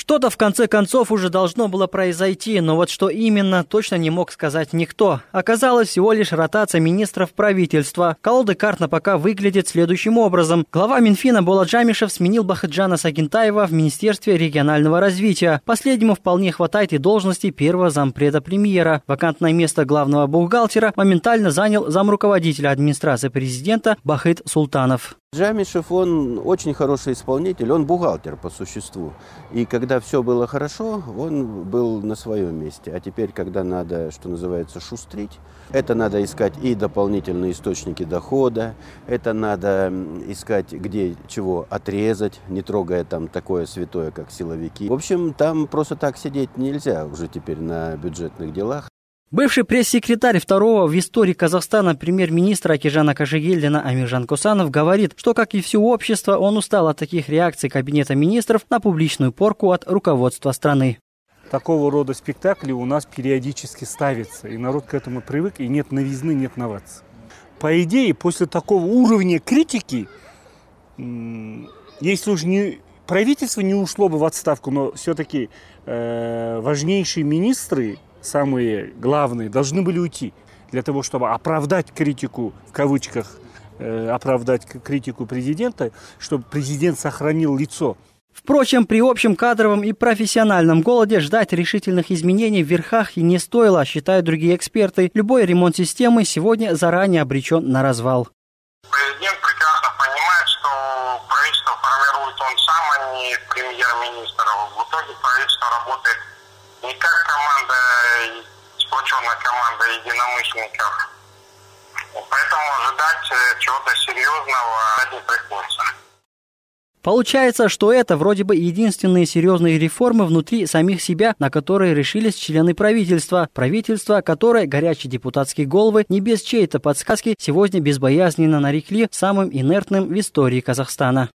Что-то в конце концов уже должно было произойти, но вот что именно, точно не мог сказать никто. Оказалось всего лишь ротация министров правительства. Колода карт на пока выглядит следующим образом. Глава Минфина Бола Джамишев сменил Бахаджана Сагентаева в Министерстве регионального развития. Последнему вполне хватает и должности первого зампреда премьера. Вакантное место главного бухгалтера моментально занял замруководителя администрации президента Бахыт Султанов. Джамишев, он очень хороший исполнитель, он бухгалтер по существу. И когда все было хорошо, он был на своем месте. А теперь, когда надо, что называется, шустрить, это надо искать и дополнительные источники дохода, это надо искать, где чего отрезать, не трогая там такое святое, как силовики. В общем, там просто так сидеть нельзя уже теперь на бюджетных делах. Бывший пресс-секретарь второго в истории Казахстана премьер-министра Акижана Кашигельдина Амиржан Кусанов говорит, что, как и все общество, он устал от таких реакций Кабинета министров на публичную порку от руководства страны. Такого рода спектакли у нас периодически ставятся, и народ к этому привык, и нет новизны, нет новаций. По идее, после такого уровня критики, если уж не правительство не ушло бы в отставку, но все-таки э, важнейшие министры самые главные, должны были уйти для того, чтобы оправдать критику, в кавычках, э, оправдать критику президента, чтобы президент сохранил лицо. Впрочем, при общем кадровом и профессиональном голоде ждать решительных изменений в верхах и не стоило, считают другие эксперты. Любой ремонт системы сегодня заранее обречен на развал. Президент прекрасно понимает, что правительство формирует он сам, а не премьер-министр. В итоге правительство работает не как команда, единомышленников. Поэтому ожидать э, чего-то серьезного не приходится. Получается, что это вроде бы единственные серьезные реформы внутри самих себя, на которые решились члены правительства. Правительство, которое горячие депутатские головы не без чьей-то подсказки сегодня безбоязненно нарекли самым инертным в истории Казахстана.